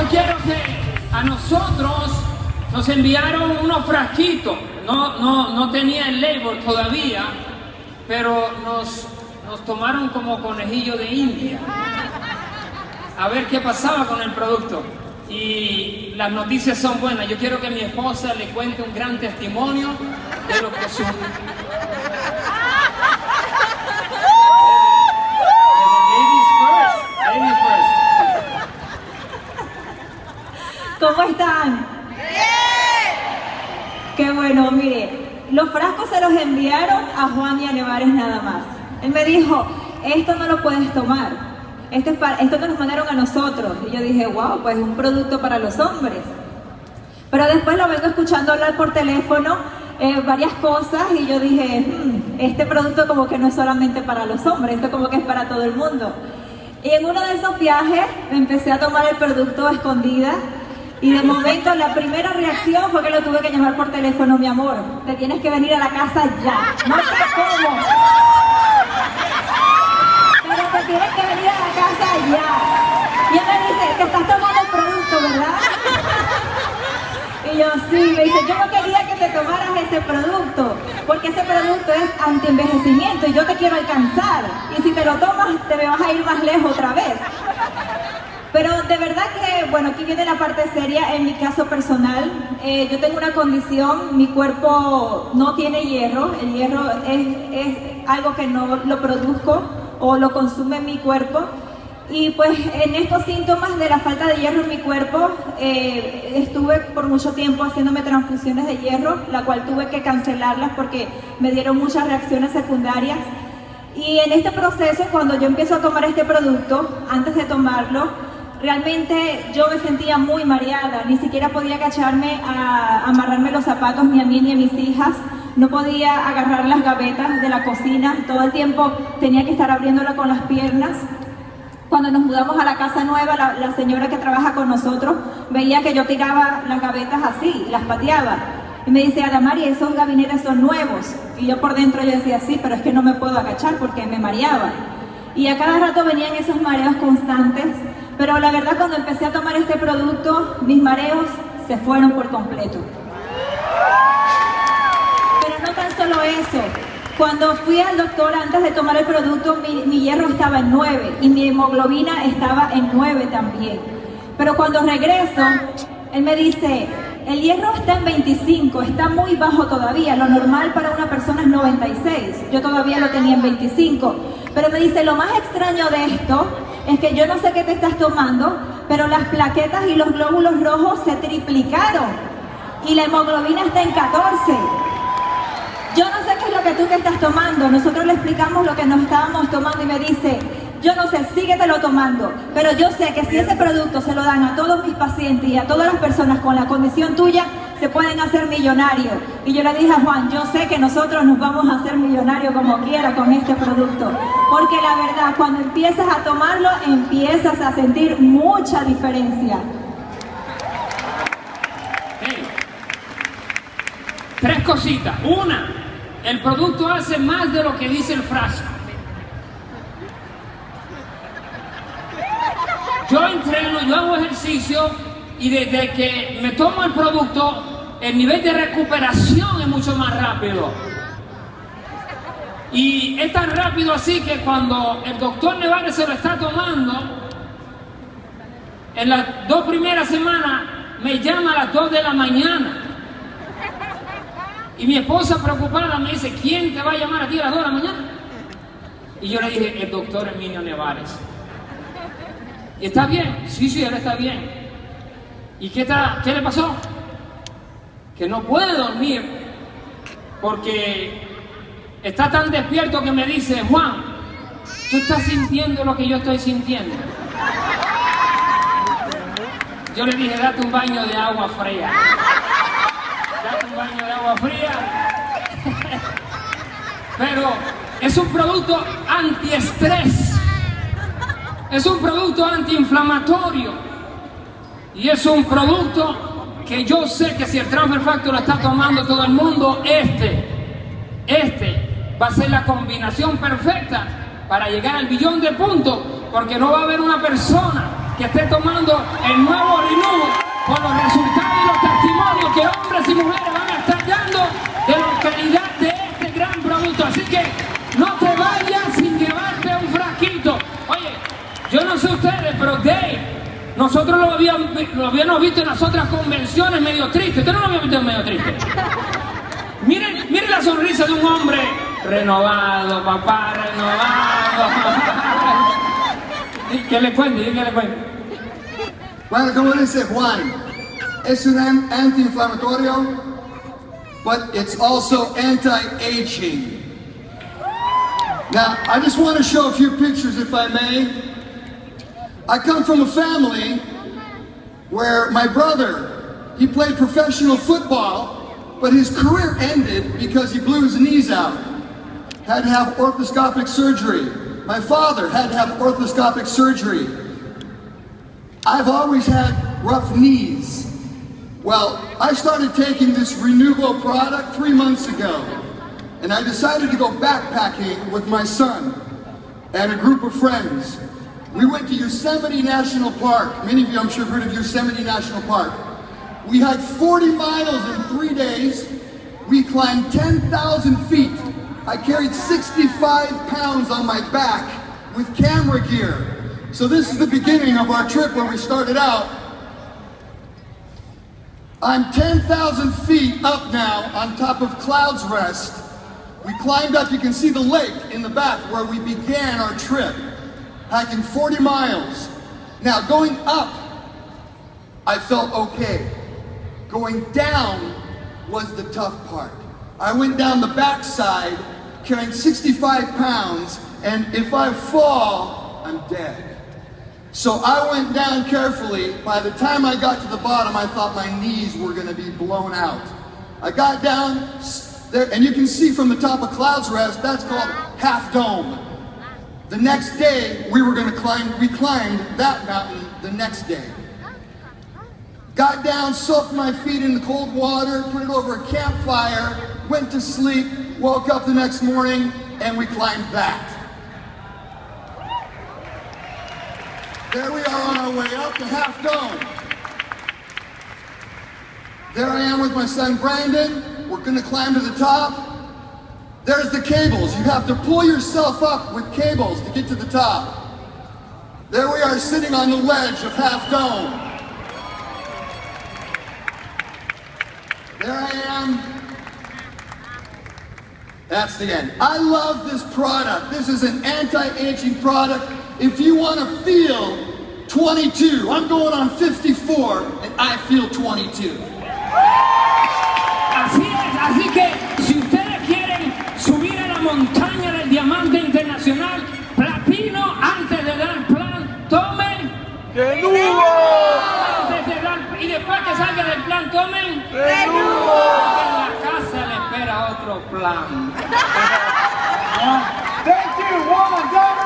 yo quiero que a nosotros nos enviaron unos frasquitos. No, no, no tenía el label todavía, pero nos, nos tomaron como conejillo de India. A ver qué pasaba con el producto. Y las noticias son buenas. Yo quiero que mi esposa le cuente un gran testimonio de lo que su, ¿Cómo están? Qué bueno, mire, los frascos se los enviaron a Juan y a Nevares nada más. Él me dijo, esto no lo puedes tomar, esto, es para, esto nos mandaron a nosotros. Y yo dije, wow, pues es un producto para los hombres. Pero después lo vengo escuchando hablar por teléfono eh, varias cosas y yo dije, hmm, este producto como que no es solamente para los hombres, esto como que es para todo el mundo. Y en uno de esos viajes empecé a tomar el producto a escondida y de momento la primera reacción fue que lo tuve que llamar por teléfono, mi amor, te tienes que venir a la casa ya. No sé cómo. Pero te tienes que venir a la casa ya. Y él me dice, que estás tomando el producto, ¿verdad? Y yo sí, me dice, yo no quería que te tomaras ese producto, porque ese producto es anti-envejecimiento y yo te quiero alcanzar. Y si te lo tomas, te me vas a ir más lejos otra vez. Pero de verdad que, bueno, aquí viene la parte seria en mi caso personal. Eh, yo tengo una condición, mi cuerpo no tiene hierro, el hierro es, es algo que no lo produzco o lo consume mi cuerpo. Y pues en estos síntomas de la falta de hierro en mi cuerpo, eh, estuve por mucho tiempo haciéndome transfusiones de hierro, la cual tuve que cancelarlas porque me dieron muchas reacciones secundarias. Y en este proceso, cuando yo empiezo a tomar este producto, antes de tomarlo, realmente yo me sentía muy mareada, ni siquiera podía agacharme a amarrarme los zapatos ni a mí ni a mis hijas, no podía agarrar las gavetas de la cocina, todo el tiempo tenía que estar abriéndola con las piernas. Cuando nos mudamos a la casa nueva, la, señora que trabaja con nosotros veía que yo tiraba las gavetas así, las pateaba. Y me dice, Adamari, esos gabinetes son nuevos. Y yo por dentro yo decía, sí, pero es que no me puedo agachar porque me mareaba. Y a cada rato venían esos mareos constantes pero la verdad cuando empecé a tomar este producto, mis mareos se fueron por completo. Pero no tan solo eso. Cuando fui al doctor antes de tomar el producto, mi, hierro estaba en 9 y mi hemoglobina estaba en 9 también. Pero cuando regreso, él me dice, el hierro está en 25, está muy bajo todavía. Lo normal para una persona es 96. Yo todavía lo tenía en 25. Pero me dice, lo más extraño de esto es que yo no sé qué te estás tomando, pero las plaquetas y los glóbulos rojos se triplicaron y la hemoglobina está en 14. Yo no sé qué es lo que tú te estás tomando. Nosotros le explicamos lo que nos estábamos tomando y me dice, yo no sé, síguetelo tomando, pero yo sé que si ese producto se lo dan a todos mis pacientes y a todas las personas con la condición tuya, se pueden hacer millonarios. Y yo le dije a Juan, yo sé que nosotros nos vamos a hacer millonarios como quiera con este producto. Porque la verdad, cuando empiezas a tomarlo, empiezas a sentir mucha diferencia. Tres cositas. Una, el producto hace más de lo que dice el frasco. Yo entreno, yo hago ejercicio y desde que me tomo el producto el nivel de recuperación es mucho más rápido. Y es tan rápido así que cuando el doctor Nevares se lo está tomando, en las dos primeras semanas me llama a las dos de la mañana. Y mi esposa preocupada me dice, ¿quién te va a llamar a ti a las dos de la mañana? Y yo le dije, el doctor Emilio Nevares. ¿Y está bien? Sí, sí, él está bien. ¿Y qué, está, qué le pasó? que no puede dormir porque está tan despierto que me dice, Juan, tú estás sintiendo lo que yo estoy sintiendo. Yo le dije, date un baño de agua fría. Date un baño de agua fría. Pero es un producto antiestrés. Es un producto antiinflamatorio. Y es un producto que yo sé que si el transfer factor lo está tomando todo el mundo, este, este va a ser la combinación perfecta para llegar al billón de puntos, porque no va a haber una persona que esté tomando el nuevo Orinoco con los resultados y los testimonios que hombres y mujeres van a estar dando de la calidad de este gran producto. Así que no te vayas sin llevarte un frasquito. Oye, yo no sé ustedes, pero Dave nosotros lo habíamos, habíamos, visto en las otras convenciones medio triste. Usted no lo había visto medio triste. Miren, miren la sonrisa de un hombre renovado, papá, renovado. ¿Qué le cuente? ¿Qué le cuente? Bueno, como dice Juan, es un an- anti-inflamatorio, but it's also anti-aging. Now, I just want to show a few pictures, if I may. I come from a family where my brother, he played professional football, but his career ended because he blew his knees out. Had to have orthoscopic surgery. My father had to have orthoscopic surgery. I've always had rough knees. Well, I started taking this Renuvo product three months ago, and I decided to go backpacking with my son and a group of friends. We went to Yosemite National Park. Many of you, I'm sure, have heard of Yosemite National Park. We hiked 40 miles in three days. We climbed 10,000 feet. I carried 65 pounds on my back with camera gear. So this is the beginning of our trip when we started out. I'm 10,000 feet up now on top of Clouds Rest. We climbed up, you can see the lake in the back where we began our trip, hiking 40 miles. Now, going up, I felt okay. Going down was the tough part. I went down the backside carrying 65 pounds, and if I fall, I'm dead. So I went down carefully. By the time I got to the bottom, I thought my knees were going to be blown out. I got down there, and you can see from the top of Clouds Rest, that's called Half Dome. The next day, we were going to climb, we climbed that mountain the next day. Got down, soaked my feet in the cold water, put it over a campfire, went to sleep, woke up the next morning, and we climbed that. There we are on our way up to Half Dome. There I am with my son Brandon. We're gonna climb to the top. There's the cables. You have to pull yourself up with cables to get to the top. There we are sitting on the ledge of Half Dome. There I am. That's the end. I love this product. This is an anti-aging product. If you want to feel 22, I'm going on 54 and I feel 22. Así es, así que si ustedes quieren subir a la montaña del diamante internacional, platino antes de dar plan, tomen. Antes de dar, y después que salga del plan, tomen. Porque en la casa le espera otro plan. Thank you, woman.